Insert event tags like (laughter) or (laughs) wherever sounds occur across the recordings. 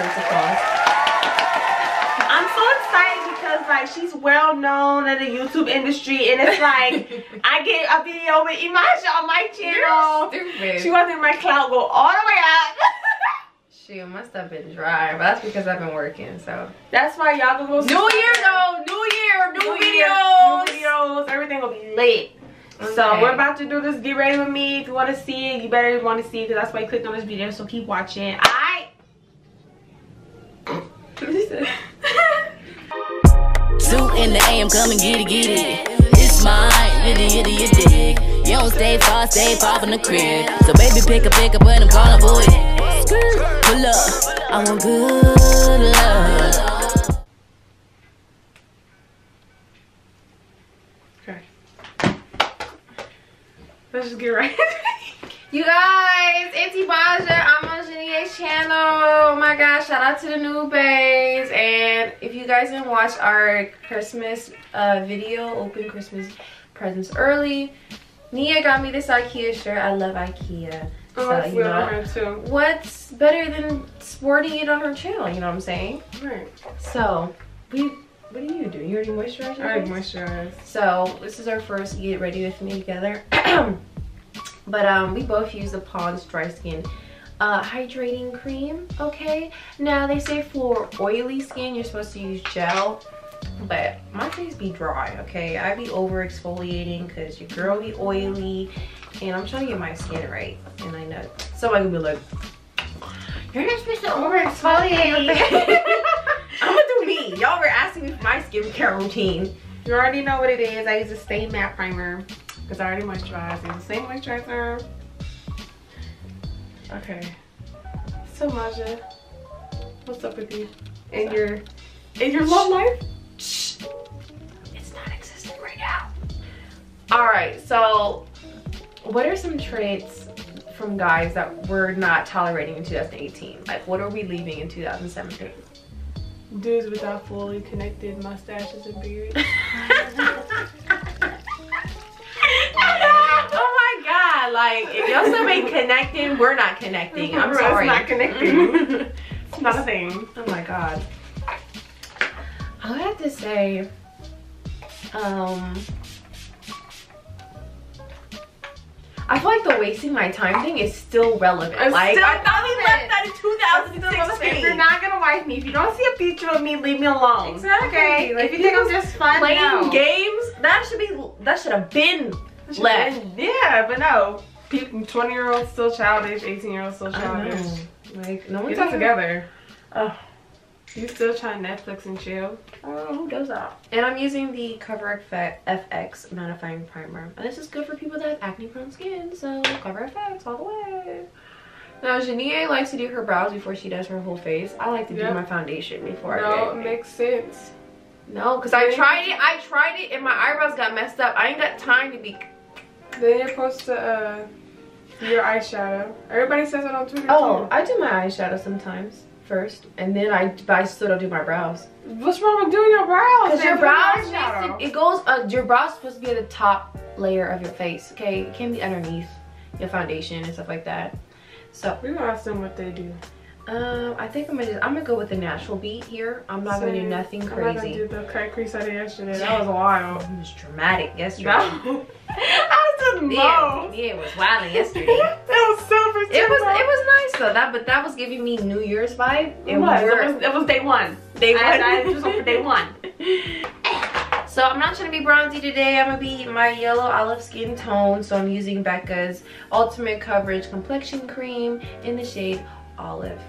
shirts of course. I'm so excited because like she's well known in the YouTube industry and it's (laughs) like I get a video with Emaza on my channel. Stupid. She wants my clout go all the way up. (laughs) Shoot, must have been dry, but that's because I've been working, so. That's why y'all can go New year though, new year, new, New year, videos. New videos, everything will be lit. So we're about to do this. Get ready with me. If you want to see it, you better want to see it because that's why you clicked on this video. So keep watching. I. Two in the AM, come and get it, get it. It's mine, itty, itty, you dig. You don't stay far, stay far from the crib. So baby, pick up, pick up when I'm calling for it. Skirt, Pull up, I want good love. Okay. Let's just get right. You guys, it's Ibaja. I'm on Jania's channel. Oh my gosh, shout out to the Nubaes. And if you guys didn't watch our Christmas uh, video, open Christmas presents early, Nia got me this IKEA shirt. I love IKEA. oh, So, you know, her too. what's better than sporting it on her channel? You know what I'm saying? Right. So, we, what do you do? You already moisturize I moisturize. So this is our first get ready with me together. (clears throat) but um, we both use the Pond's Dry Skin uh, Hydrating Cream, okay? Now they say for oily skin, you're supposed to use gel. But my face be dry, okay? I be over exfoliating because your girl be oily. And I'm trying to get my skin right. And I know somebody will be like, you're not supposed to over exfoliate. (laughs) I'm gonna do me. Y'all were asking me for my skincare routine. You already know what it is. I use a Stay Matte Primer because I already moisturized. It's the same moisturizer. Okay. So Maja, what's up with you? And your and your love life? Shh. It's not existent right now. All right, so what are some traits from guys that we're not tolerating in 2018? Like, what are we leaving in 2017? Dudes without fully connected mustaches and beards. (laughs) god, like, if y'all still ain't connecting, we're not connecting. I'm (laughs) It's sorry. not connecting. it's not a thing. Oh my god. I would have to say, um, I feel like the wasting my time thing is still relevant. It's like still I thought we left that in If you're not gonna wife me, if you don't see a future with me, leave me alone. Exactly. Okay. Like, if you think I'm just fun, Playing no. games, that should be that should have been left. Yeah, but no. People, 20 year olds still childish, 18 year olds still I childish. Like no one's it together. Oh. You still trying Netflix and chill? Oh, who does that? And I'm using the Cover Effect FX mattifying primer. And this is good for people that have acne prone skin. So Cover FX all the way. Now, Janie likes to do her brows before she does her whole face. I like to Yeah. do my foundation before I No, do it makes sense. No, because I tried it. I tried it and my eyebrows got messed up. I ain't got time to be... Then you're supposed to uh, do your eyeshadow. Everybody says I don't do it on Twitter Oh, I do my eyeshadow sometimes first. And then I, but I still don't do my brows. What's wrong with doing your brows? Because your brows, it, it goes, uh, your brows supposed to be at the top layer of your face, okay? It can be underneath your foundation and stuff like that. So, We're gonna ask them what they do. um, I think I'm gonna just, I'm gonna go with the natural beat here. I'm not gonna do nothing crazy. I'm not gonna do the cut crease I did yesterday. That (laughs) was wild. It was dramatic yesterday. (laughs) I was just Yeah, low. yeah, it was wilding yesterday. (laughs) That was so super It was it was nice though. That but that was giving me New Year's vibe. It was. It was, it was day one. Day I, one. I (laughs) just went for day one. (laughs) So I'm not trying to be bronzy today. I'm gonna be my yellow olive skin tone. So I'm using Becca's Ultimate Coverage Complexion Cream in the shade Olive.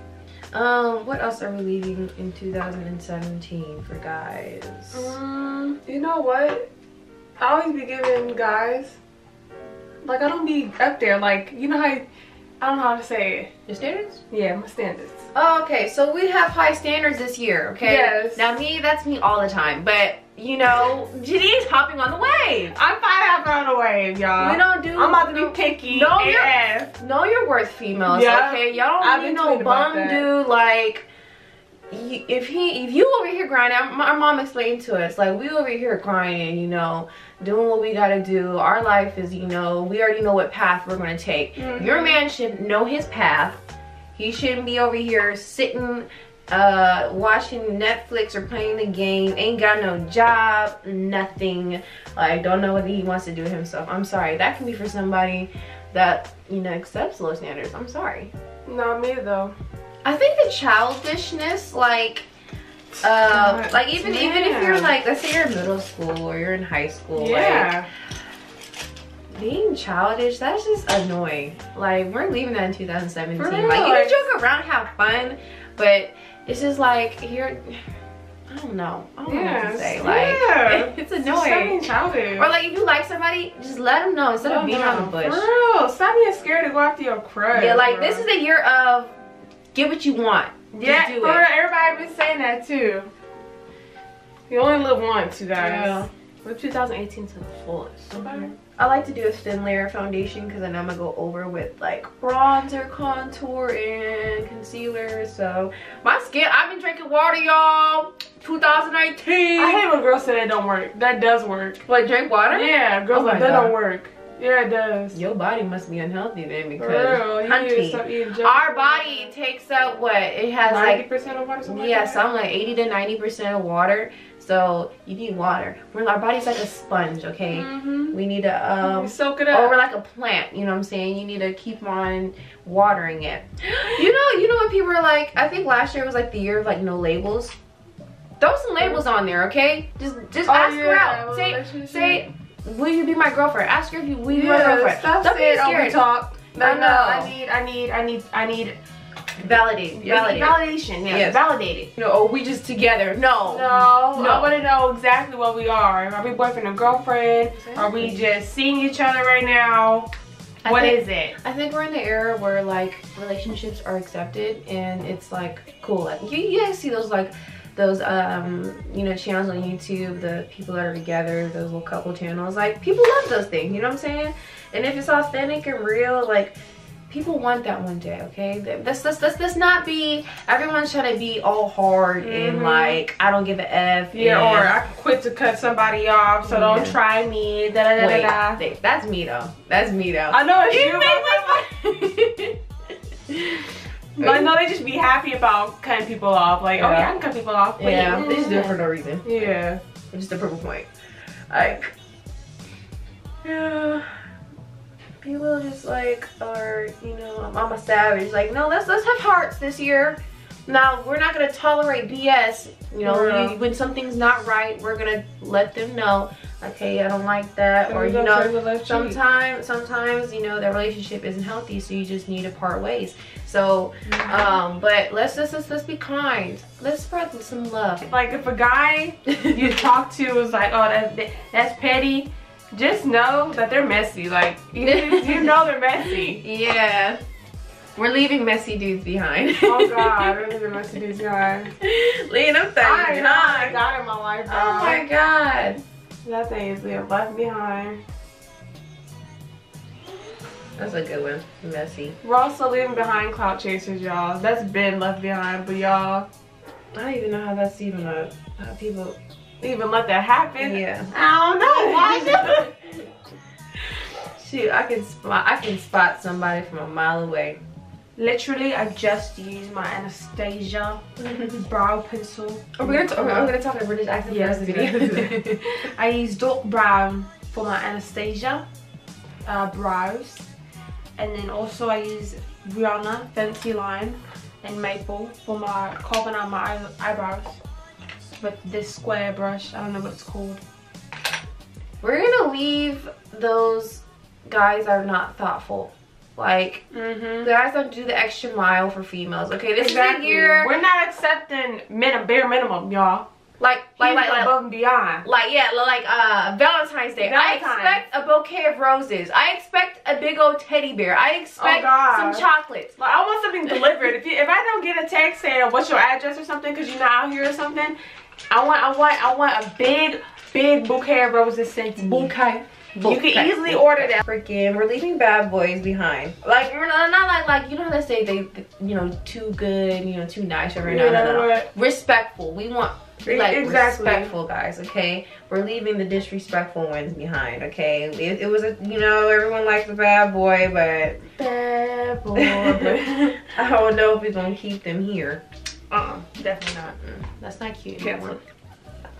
Um, what else are we leaving in 2017 for guys? Um, you know what? I always be giving guys, like I don't be up there. Like you know how, I don't know how to say it. Your standards? Yeah, my standards. Oh, okay, so we have high standards this year, okay? Yes. Now me, that's me all the time. But you know, Janine's hopping on the wave. I'm fine hopping on the wave, y'all. We don't do I'm about to be picky. No, you're- AF. Know your worth, females. Yeah. Okay, y'all don't I've need no bum dude like. If he, if you over here grinding, our mom explained to us like we over here grinding, you know, doing what we gotta do. Our life is, you know, we already know what path we're gonna take. Mhm. Your man should know his path. He shouldn't be over here sitting uh, watching Netflix or playing the game, ain't got no job, nothing. Like, don't know what he wants to do himself. I'm sorry. That can be for somebody that, you know, accepts low standards. I'm sorry. Not me though. I think the childishness, like, uh, like even even if you're like, let's say you're in middle school or you're in high school, like being childish, that's just annoying. Like we're leaving that in 2017. Like you can joke around, have fun, but it's just like you're. I don't know. I don't know what Yeah. to say. Like yeah. (laughs) it's Stop annoying. being childish. Or like if you like somebody, just let them know instead of No, beating no, around the bush. For real. Stop being scared to go after your crush. Yeah, like bro. this is the year of get what you want. Just Yeah, do for it. real. Everybody been saying that too. You only live once, you guys. Yeah. Live 2018 to the fullest. Okay. I like to do a thin layer foundation because then I'm gonna go over with like bronzer, contour, and concealer. So my skin, I've been drinking water, y'all. 2019. I hate when girls say that don't work. That does work. Like drink water? Yeah, girls Oh like that God. don't work. Yeah, it does. Your body must be unhealthy then because real. You need to hunty, stop eating junk our body takes up what it has Ninety like percent of water. something yeah, like something like 80 to 90 percent of water. So you need water. We're, our body's like a sponge, okay? Mhm. We need to um soak it up. or we're like a plant, you know what I'm saying? You need to keep on watering it. (gasps) You know, you know when people are like, I think last year was like the year of like no labels. Throw some labels on there, okay? Just just Oh, ask her out. Say say, will you be my girlfriend? Ask her if you will you be my girlfriend. stop Don't be saying we scared. talk. Like, I no. I need, I need, I need, I need Validate. Validate. validation. Yeah, Yes. validated. You know, oh, we just together. No. No, No. I want to know exactly what we are. Are we boyfriend and girlfriend? Are we just seeing each other right now? I What think- is it? I think we're in the era where like relationships are accepted and it's like cool. Like you, you guys see those like those um you know channels on YouTube, the people that are together, those little couple channels. Like people love those things, you know what I'm saying? And if it's authentic and real, like people want that one day, okay? Let's let's let's, let's not be everyone's trying to be all hard and Mhm. like I don't give a F. Yeah, or I quit to cut somebody off, so don't try me. Da da da Wait, da that's me though. That's me though. I know it's You you, (laughs) (laughs) but no, they just be happy about cutting people off. Like, oh Yeah. yeah, I can cut people off. but yeah, they just do it for no reason. Yeah. just a purple point. Like, yeah, people just like are, you know, I'm, I'm a savage. Like, no, let's let's have hearts this year. Now we're not gonna tolerate BS. You know, Yeah. you- when something's not right, we're gonna let them know. Like, hey, I don't like that, And or you know, turn the left cheek. sometimes sometimes you know that relationship isn't healthy, so you just need to part ways. So, um, but let's just let's, let's be kind. Let's spread some love. Like if a guy you (laughs) talk to is like, oh, that's that's petty. Just know that they're messy. Like you, you (laughs) know they're messy. Yeah. We're leaving messy dudes behind. Oh God, really the messy dudes guy. Leaving them things I know I got in my life. Bro. Oh my god. That thing is being left behind. That's a good one. Messy. We're also leaving behind Clout chasers, y'all. That's been left behind, but y'all I don't even know how that's even a how people even let that happen. Yeah. I don't know why. (laughs) Shoot, I can spot I can spot somebody from a mile away. Literally, I just used my Anastasia (laughs) brow pencil. Are we gonna talk, are we gonna talk in a British accent Yes, for the rest of the video? (laughs) I use dark brown for my Anastasia uh, brows. And then also I use Rihanna Fancy Lime and Maple for my carving out my eyebrows. With this square brush, I don't know what it's called. We're gonna leave those guys that are not thoughtful. Like Mm-hmm. guys don't do the extra mile for females. Okay, this is the year. We're not accepting min- bare minimum, y'all. Like like like, like above and beyond. Like yeah, like uh Valentine's Day. I expect a bouquet of roses. I expect a big old teddy bear. I expect Oh, some chocolates. Like I want something delivered. If you, if I don't get a text saying what's your address or something because you're not out here or something, I want I want I want a big big bouquet of roses sent to me. Bouquet. You can easily order that. Freaking, we're leaving bad boys behind. Like we're not, not like like you know how they say they, you know, too good, you know, too nice or no, no, no, no. Respectful. We want like Exactly. respectful guys. Okay, we're leaving the disrespectful ones behind. Okay, it, it was a you know everyone likes a bad boy, but Bad boy. (laughs) I don't know if we're gonna keep them here. uh-uh. Definitely not. Mm. That's not cute. Anymore.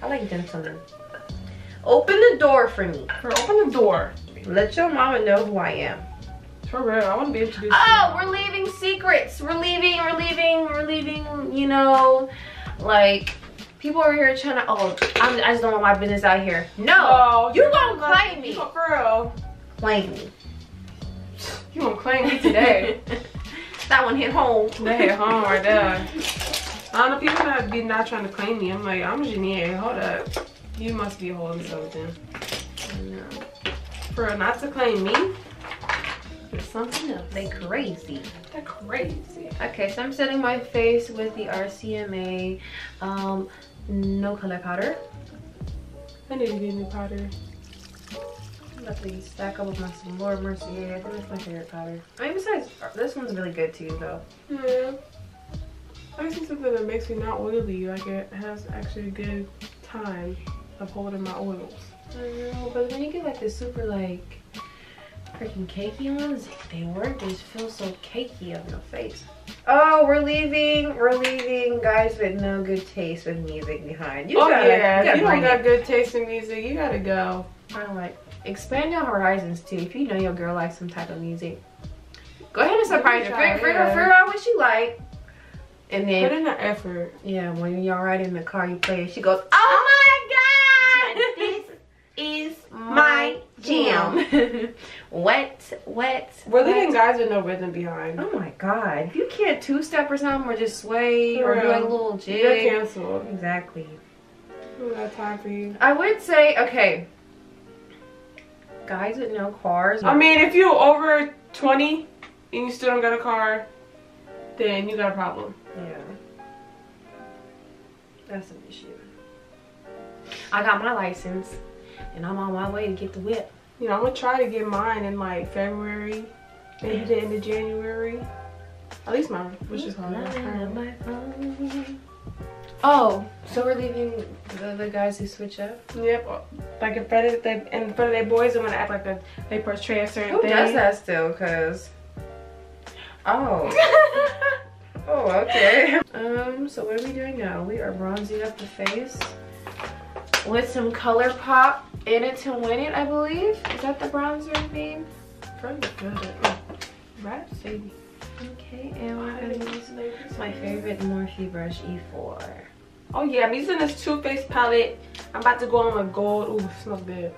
I like them something. Open the door for me. Girl, open the door. Let your mama know who I am. For real, I want to be introduced. Oh, we're leaving secrets. We're leaving, we're leaving, we're leaving, you know, like people are here trying to, oh, I'm, I just don't want my business out here. No, Oh, you gonna claim me. For real. Claim me. You gonna claim me today. (laughs) that one hit home. That hit home right there. I don't know, people not be not trying to claim me. I'm like, I'm Janae. Hold up. You must be holding something. No, For real, not to claim me. It's something else. they crazy. They're crazy. Okay, so I'm setting my face with the RCMA um, no color powder. I need to get new powder. I'm about to stack up with my some more Mercier. I think that's my favorite powder. I mean, besides, uh, this one's really good too, though. Yeah. I see something that makes me not oily. Like it has actually a good time of holding my oils. I know, but when you get like the super like freaking cakey ones, they work. They just feel so cakey on your face. Oh, we're leaving. We're leaving guys with no good taste with music behind. You oh gotta, yeah, you if you don't got good taste in music, you gotta go. I'm like, expand your horizons too. If you know your girl likes some type of music, go ahead and surprise her. Figure, figure, figure out what she like. And then Put in the effort. yeah, when y'all ride in the car, you play it. She goes, "Oh my God, this is my jam." wet, wet. We're leaving guys with no rhythm behind. Oh my God! If you can't two step or something, or just sway, For or do like a little jig. You're canceled. Exactly. We got time for you. I would say, okay. Guys with no cars. I mean, if you're over 20 and you still don't got a car, then you got a problem. Yeah. That's an issue. I got my license and I'm on my way to get the whip. You know, I'm gonna try to get mine in like February, maybe the end of January. At least my which is hard. Oh, so we're leaving the, the guys who switch up? Yep, like in front of the in front of their boys, and want to act like a, they portray a certain Who thing. does that still? Cause (laughs) oh, (laughs) oh, okay. Um, so what are we doing now? We are bronzing up the face with some Color Pop in it to win it. I believe is that the bronzer name? Pretty good. Right, baby. Okay, and we're gonna use my favorite Morphe brush E4. Oh yeah, I'm using this Too Faced palette. I'm about to go on my gold. Ooh, it smells good.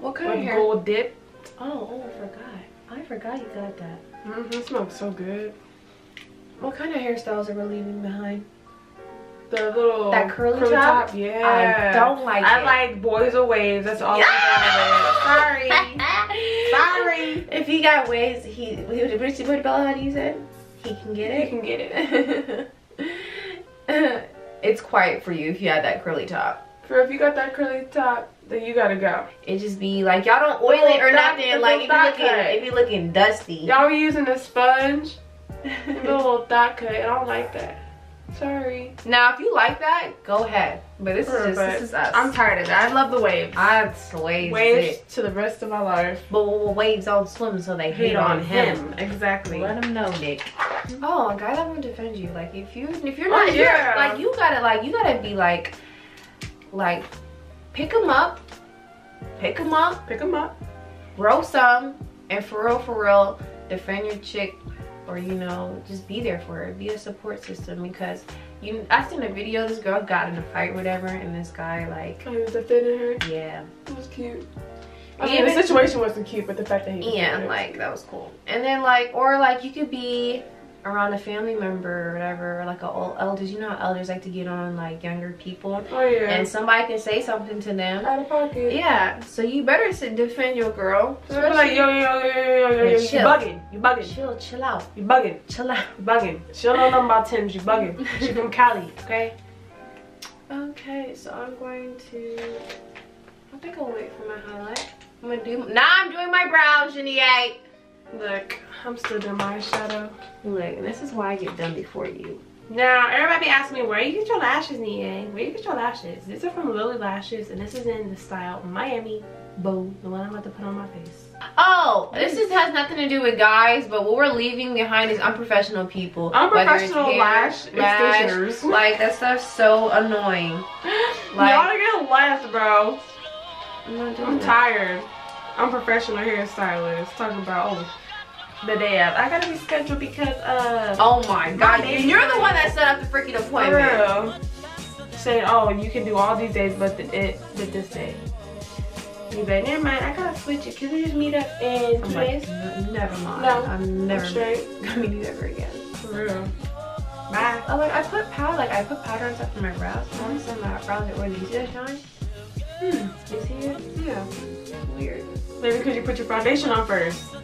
What With gold dip. Oh, oh, I forgot. I forgot you got that. Mm-hmm, it smells so good. What kind of hairstyles are we leaving behind? The little That curly top? Yeah. I don't like I it. like boys or waves. That's all. I Sorry. (laughs) Sorry. If he got waves, he what did what Bella how do you say? He can get it. He can get it. (laughs) it's quiet for you if you had that curly top. For if you got that curly top, then you gotta go. It just be like y'all don't oil it or Little nothing. the Like little it be dot looking, cut. it be looking dusty. Y'all be using a sponge, (laughs) a little dot cut. I don't like that. Sorry. Now, if you like that, go ahead. But this is just this is us. I'm tired of that. I love the waves. I slays waves it. to the rest of my life. But waves don't swim, so they hate, on, him. Exactly. Let him know, Nick. Oh, a guy that won't defend you. Like if you if you're Oh, not, if you're- yeah. like you gotta like you gotta be like, like, pick him up, pick him up, Pick him up. grow some, and for real, for real, defend your chick, or you know, just be there for her, be a support system because you. I seen a video. This girl got in a fight, whatever, and this guy like, I was defending her. yeah, It was cute. I mean, Even- the situation wasn't cute, but the fact that he yeah, like that was cool. And then like, or like you could be around a family member or whatever, or like a old elders. You know how elders like to get on like younger people. Oh yeah. And somebody can say something to them. Out of pocket. Yeah. So you better sit, defend your girl. So be like yo yo yo yo yo yo. You bugging. You bugging. Chill. Chill out. You bugging. Chill out. You bugging. She don't know nothing about Tim's. You bugging. she from (laughs) Cali. Okay. Okay. So I'm going to. I think I'll wait for my highlight. I'm gonna do. Now I'm doing my brows, Jenny 8. Look, I'm still doing my shadow. Look, and this is why I get done before you. Now, everybody asking me, where you get your lashes, Nia? Where you get your lashes? These are from Lily Lashes, and this is in the style Miami. Boo, the one I'm about to put on my face. Oh, this is, has nothing to do with guys, but what we're leaving behind is unprofessional people. Unprofessional hair, lash extensioners. Like that stuff's so annoying. (laughs) Like- Y'all are gonna laugh, bro. I'm not doing I'm tired. I'm professional hairstylist. Talking about oh the day of. I gotta be scheduled because uh Oh my god, My you're the one that set up the freaking appointment. real. Saying oh you can do all these days but the, it but this day. You bet. Never mind. I gotta switch it. Can we just meet up in I'm two like, days? Never mind. No. I'm never straight. gonna do that ever again. For real. Bye. Oh, like I put powder, like I put powder on top of my brows. Want some uh, brows that were easy to shine. Hmm. You see it? Yeah. Weird. Maybe because you put your foundation on first.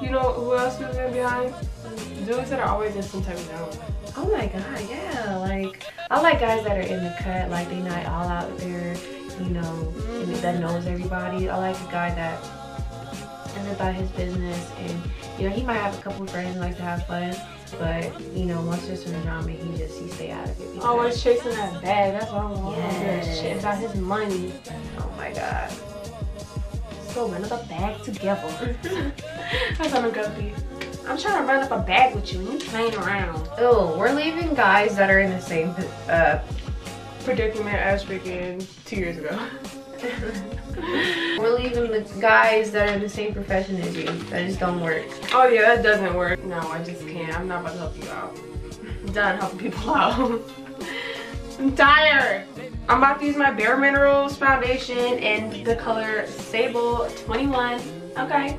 You know who else was in behind? Dudes that are always in some type of down. Oh my god, yeah. Like I like guys that are in the cut, like they not all out there, you know, and that knows everybody. I like a guy that is about his business and you know, he might have a couple friends and likes to have fun, but you know, once there's some drama he just he stay out of it. Always chasing that bag. That's what I want. Yes. Shit about his money. Oh my god. Let's go run up a bag together. That's what I'm. I'm trying to run up a bag with you and you playing around. Oh, we're leaving guys that are in the same uh Predicament as freaking two years ago. (laughs) we're leaving the guys that are in the same profession as you. That just don't work. Oh yeah, that doesn't work. No, I just can't. I'm not about to help you out. I'm done helping people out. (laughs) I'm tired. I'm about to use my Bare Minerals foundation in the color Sable 21. Okay.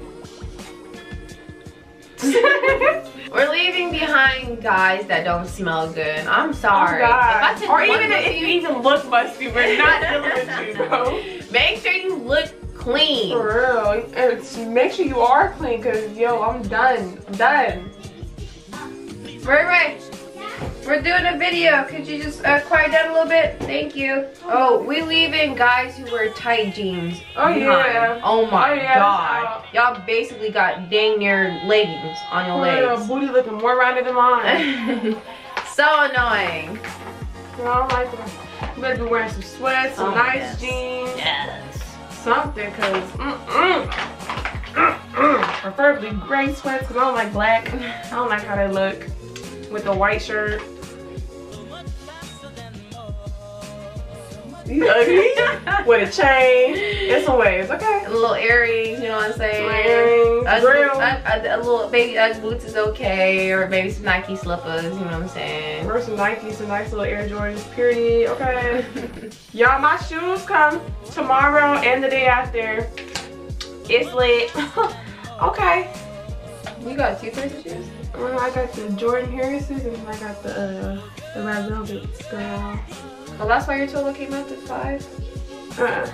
(laughs) We're leaving behind guys that don't smell good. I'm sorry. Oh, God. If I or even if you even look musty, we're not (laughs) dealing with you, bro. Make sure you look clean. For real. And make sure you are clean, cause yo, I'm done. I'm done. Right, Ray, we're doing a video. Could you just uh, quiet down a little bit? Thank you. Oh, we leaving guys who wear tight jeans. Oh, yeah. Oh my Oh, yeah, god. Y'all basically got dang near leggings on your real, legs. booty looking more rounded than mine. (laughs) so annoying. Girl, I don't like that. You better be wearing some sweats, some Oh, nice yes. jeans, Yes. something, cause mm-mm. Mm-mm. Preferably gray sweats, cause I don't like black. I don't like how they look with the white shirt. You ugly (laughs) with a chain and some waves, okay? And little earrings, you know what I'm saying? Some earrings, A, a, a, a little baby Ugg boots is okay, or maybe some Nike slippers, you know what I'm saying? Or some Nikes, some nice little Air Jordans, period, okay? (laughs) Y'all, my shoes come tomorrow and the day after. It's lit. (laughs) okay. You got two pairs of shoes? Well, I got the Jordan Harris's and I got the uh, the Red Velvets, girl. Oh, that's why your total came out to five? Uh,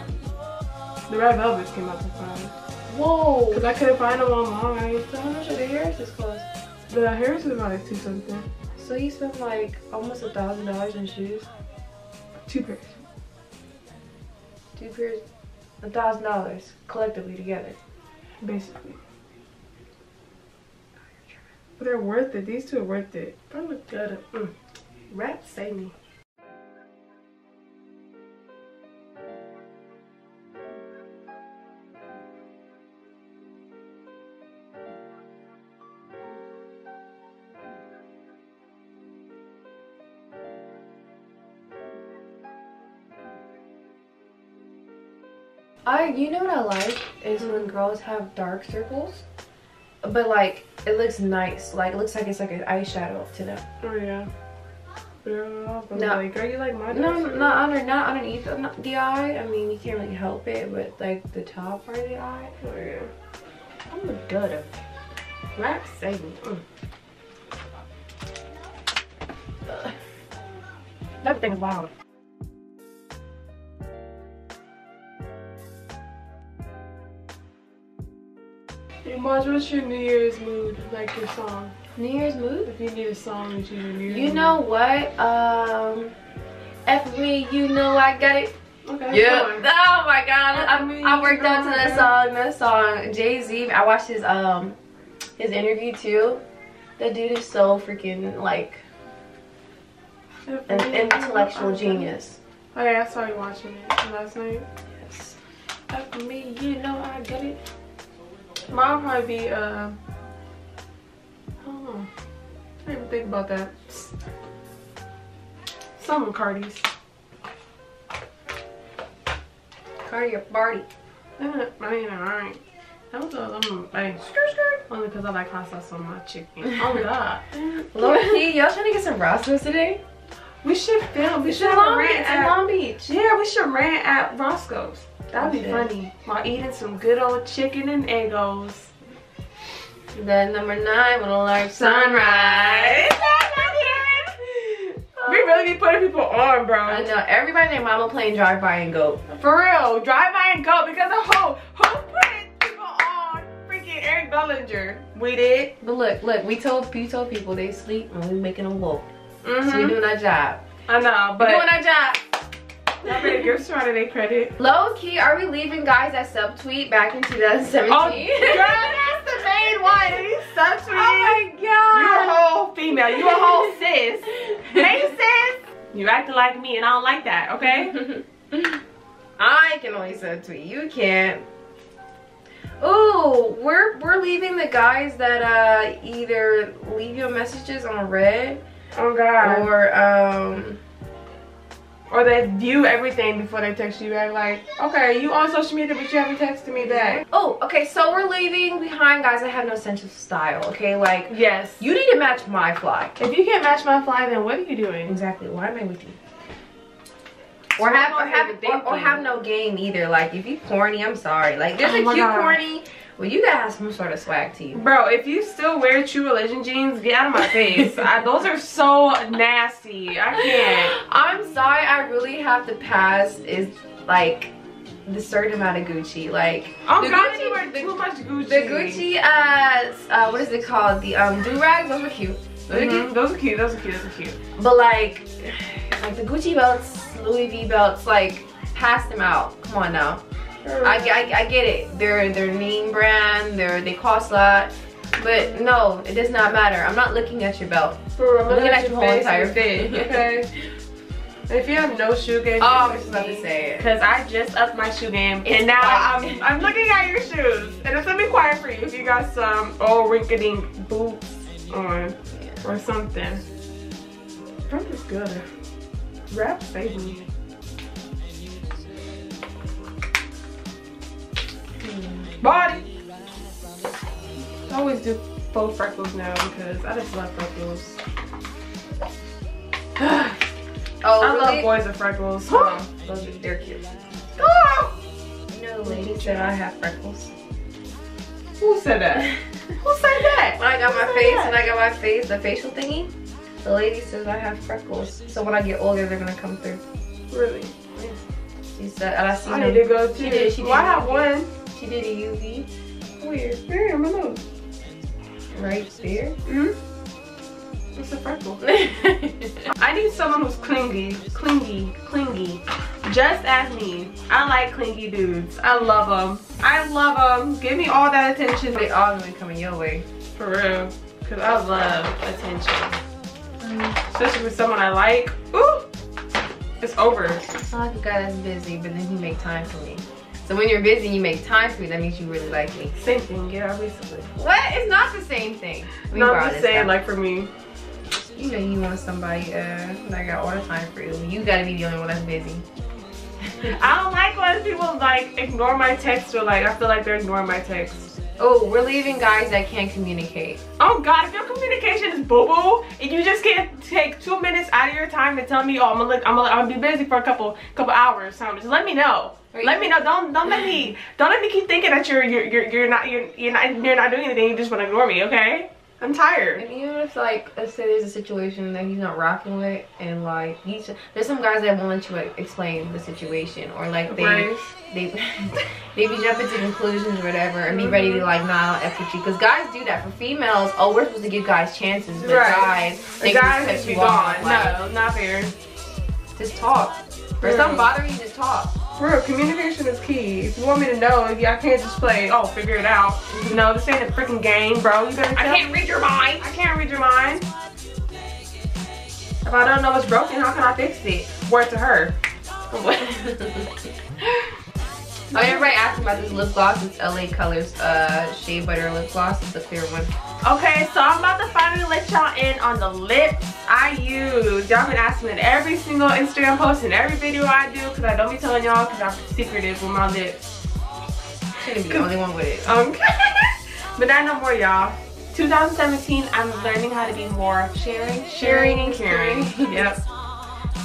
the Red Velvets came out to five. Whoa! Cause I couldn't find them online. So how much are the Harris's clothes? The Harris is about like two something. So you spent like almost a thousand dollars in shoes? Two pairs. Two pairs, a thousand dollars collectively together. Basically. But they're worth it. These two are worth it. I look good. Mm. Rap say me. You know what I like is when girls have dark circles, but like it looks nice. Like it looks like it's like an eyeshadow to them. Oh yeah. No. like, girl, you like my No, dress? not under, not underneath the, the eye. I mean, you can't really help it, but like the top part of the eye. Oh yeah. I'm a gutter. Rap say me. Mm. That thing's loud. Maj, what's your New Year's mood? Like your song? New Year's mood. If you need a song to choose your New Year's You mood. know what? Um, F me, you know I got it. Okay. Yeah. go. Oh my god. I, me, I worked out to you that song. That song. Jay Z. I watched his um his interview too. That dude is so freaking like an intellectual genius. Oh yeah, I saw you watching it last night. Yes. After me, you know I get it. Mine would probably be, uh, I don't know. I didn't even think about that. Some of Cardi's. Cardi or Barty. Uh, I mean, alright. That was a little, like, skirt skirt. Only because I like hot sauce on my chicken. Oh, my God. Low key, y'all trying to get some Roscoe's today? We should film. We It's should have a rant at, Long Beach. Yeah, we should rant at Roscoe's. That'd be funny. While eating some good old chicken and Eggos. Then number nine, when a large sunrise. we really be putting people on, bro. I know everybody and their mama playing drive by and go. For real, drive by and go because of who? Who put people on freaking Eric Bellinger? We did. But look, look, we told we told people they sleep and we making them woke. Mm-hmm. So we doing our job. I know, but we doing our job. I better give Saturday credit. Low key, are we leaving guys that subtweet back in 2017? Oh, (laughs) girl, that's the main one. He's subtweeting. Oh my god. You a whole female. You a whole (laughs) sis. Hey sis. You acting like me and I don't like that, okay? (laughs) I can only subtweet. You can't. Ooh, we're we're leaving the guys that uh either leave your messages on red Oh god. Or, or um or they view everything before they text you back like, okay, you on social media but you haven't texted me back. oh okay so we're leaving behind guys that have no sense of style okay like Yes. you need to match my fly If you can't match my fly, then what are you doing? exactly why am I with you or have or have or, or have no game either like if you corny I'm sorry like there's Oh a cute God. corny well you gotta have some sort of swag to you Bro, if you still wear True Religion jeans, get out of my face. I, those are so nasty. I can't. I'm sorry, I really have to pass is like the certain amount of Gucci. Like Oh the god, Gucci, you wear the, too much Gucci. the Gucci uh, uh what is it called? The um do rags, those were cute. Those were Mhm, cute. Those are cute. Those are cute. Those are cute. But like like the Gucci belts, Louis V belts, like pass them out. Come on now. I, I, I get it. They're they're name brand. They're they cost a lot. But no, it does not matter. I'm not looking at your belt. For I'm looking at your whole face (laughs) entire and fit, face. okay? If you have no shoe game, Oh, I was about to say it. Because I just upped my shoe game, It's and now. I'm I'm looking at your shoes, and it's gonna be quiet for you if you got some old rinky-dink boots on or something. That is good. Wrap saved Body. I always do faux freckles now because I just love freckles. (sighs) Oh, I really? love boys with freckles. Huh? Those are, they're cute. Oh! The lady said I have freckles. Who said that? (laughs) Who said that? When I got my Who said face, that? when I got my face, the facial thingy, the lady says I have freckles. So when I get older, they're gonna come through. Really? She said, and I seen I them. need to go too. She did, she Well, I have one. She did a UV Weird. Here, my nose. right there. hmm It's a freckle. (laughs) I need someone who's clingy, clingy, clingy. Just as me. I like clingy dudes. I love them. I love them. Give me all that attention. they all gonna be coming your way. For real. Because I love attention. Especially with someone I like. Ooh! It's over. I like a guy that's busy, but then he make time for me. So when you're busy and you make time for me, that means you really like me. Same thing, yeah, recently. What? It's not the same thing. We No, I'm just saying, like for me. you know you want somebody uh, that got all the time for you. You gotta be the only one that's busy. (laughs) I don't like when people like ignore my text or like I feel like they're ignoring my text. Oh, we're leaving guys that can't communicate. Oh God, if your communication is boo boo and you just can't take two minutes out of your time to tell me, oh, I'm gonna look, I'm gonna, I'm gonna be busy for a couple, couple hours, so just let me know. Right. Let me know. Don't, don't let me, (laughs) don't let me keep thinking that you're, you're, you're, you're not, you're, you're not, you're not doing anything. You just want to ignore me, okay? I'm tired. And even if like let's say there's a situation that he's not rocking with and like he's there's some guys that won't let you like, explain the situation or like they Right. they (laughs) they be jumping to conclusions or whatever and be ready to mm-hmm. like nah F with you because guys do that for females oh we're supposed to give guys chances but Right. guys The guys just be you off, gone. like, No, not fair. just talk or Yeah. something mm. bothering you just talk For real, communication is key. If you want me to know, if I can't just play, oh, figure it out. No, this ain't a freaking game, bro. You better I can't read your mind I can't read your mind. If I don't know what's broken, how can I fix it? Word to her. (laughs) Oh, everybody asked about this lip gloss. It's LA Colors uh, Shea Butter Lip Gloss. It's the clear one. Okay, so I'm about to finally let y'all in on the lips I use. Y'all been asking me in every single Instagram post and every video I do because I don't be telling y'all because I'm secretive with my lips. Shouldn't be the only one with it. Okay. Um, (laughs) but not no more, y'all. 2017, I'm learning how to be more Sharing, sharing and caring. yep.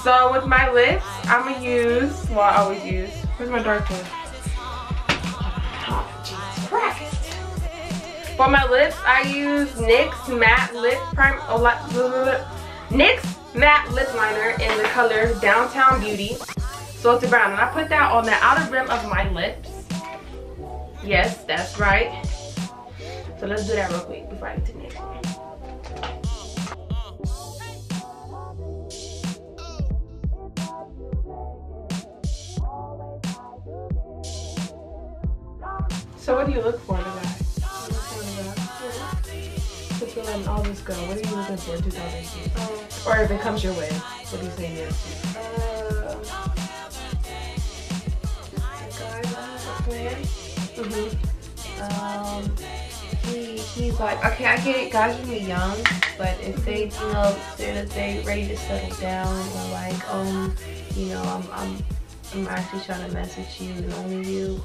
So with my lips, I'm gonna use, well I always use, where's my dark one? Oh, Jesus Christ. For my lips, I use NYX Matte Lip Prime, oh, like, NYX Matte Lip Liner in the color Downtown Beauty. So it's a brown, and I put that on the outer rim of my lips. Yes, that's right. So let's do that real quick before I get to NYX. So what do you look for a guy? Since we're letting all this go, what are you looking for in 2018? Or if it comes your way, what are you saying yes to? Mm-hmm. Um, he, he's like, okay, I get it, guys are really young, but if they, you know, say that they ready to settle down or like, um, you know, I'm, I'm, I'm actually trying to message you and only you,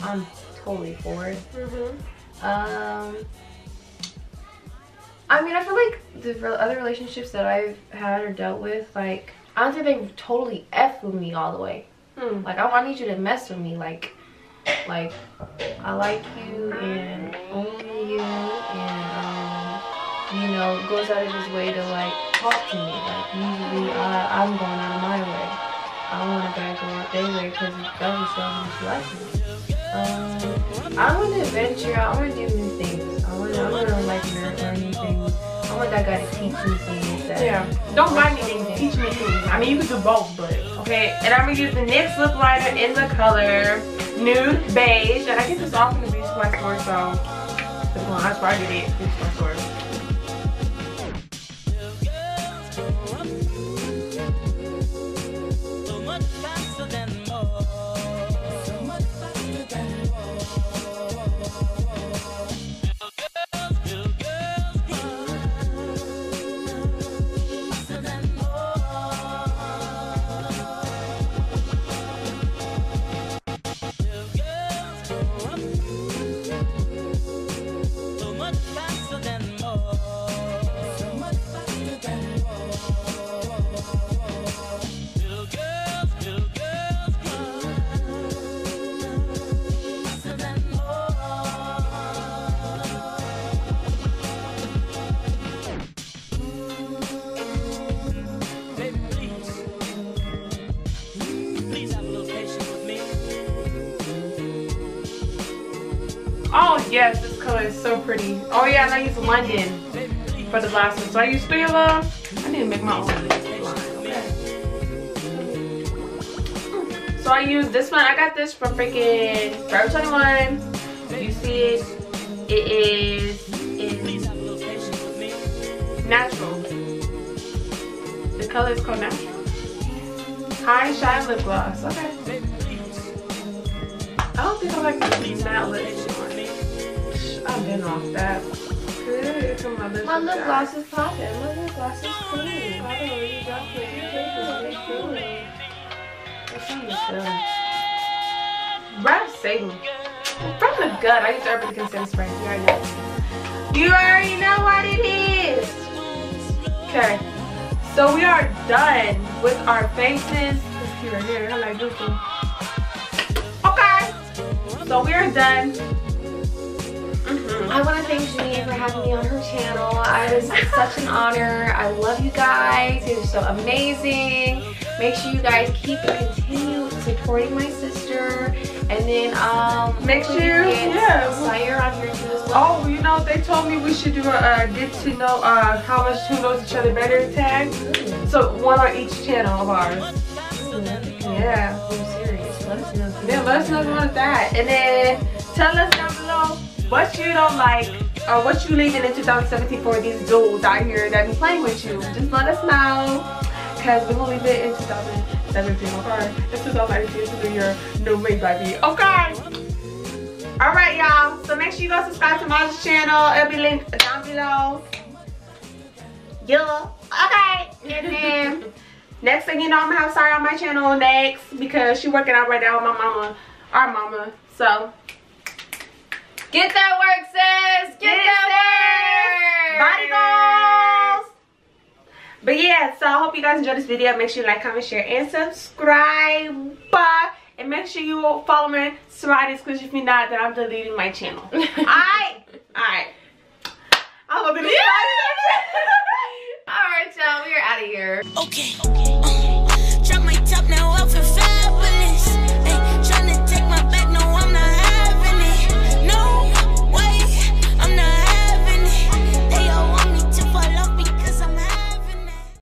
I'm totally for it. Mm-hmm. Um, I mean, I feel like the other relationships that I've had or dealt with, like, I don't think they totally F with me all the way. Mm. Like, I, I need you to mess with me. Like, like, I like you and only you and, um, you know, goes out of his way to, like, talk to me. Like, usually I, I'm going out of my way. I want a guy to go out their way because that was so much like me. Um, I want to venture. I want to do new things. I to like learn new things. I want that guy to teach me things. Yeah. Don't buy me things. Teach me things. I mean, you could do both, but okay. And I'm gonna use the NYX lip liner in the color nude beige. And I get this off in the beauty supply store, so that's why I get it. Beauty supply store. This is so pretty. Oh yeah, and I use London for the last one. So I use three of them. I need to make my own line, okay? So I use this one. I got this from freaking Forever 21. You see it. It is natural. The color is called natural. High Shine Lip Gloss. Okay. I don't think I like the matte lip been off that. My lip gloss is popping. My lip gloss is clean. I don't know, you dropped it. You did it. It's clean. It's on the shelf. Rap Satan. From the gut, I use Urban Consent Spray. You already know. You already know what it is. Okay. So we are done with our faces. Let's see right here. I like this one. Okay. So we are done. I want to thank Janine for having me on her channel. I was such an honor. I love you guys. You're so amazing. Make sure you guys keep and continue supporting my sister. And then um Make sure- yeah. Sire on here too well. Oh, you know, they told me we should do a uh, get to know uh, how much who knows each other better tag. So one on each channel of ours. Yeah. I'm serious. Let us know. Yeah, let us know want that. And then tell us down below what you don't like or what you leaving in 2017 for these dudes out here that be playing with you. Just let us know. Cause we're gonna leave it in 2017, okay? It's 2018, this is the year new me, baby, okay? Alright, y'all. So make sure you go subscribe to my channel. It'll be linked down below. Yeah. Okay. And then (laughs) next thing you know, I'm gonna have Sorry on my channel next because she working out right now with my mama, our mama. So Get that work, sis. Get, Get that work. body goals. But yeah, so I hope you guys enjoyed this video. Make sure you like, comment, share, and subscribe. Bye. And make sure you follow me, Smarties, because if you're not, then I'm deleting my channel. (laughs) Alright? Alright. I'm gonna do this. (laughs) All right, y'all. We are out of here. Okay.